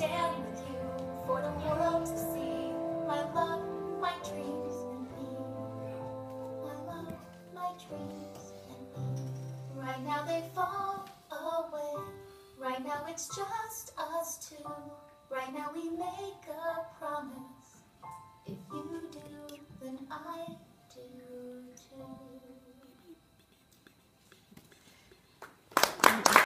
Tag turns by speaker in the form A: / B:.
A: stand with you for the world to see. My love, my dreams, and me. My love, my dreams, and me. Right now they fall away. Right now it's just us two. Right now we make up.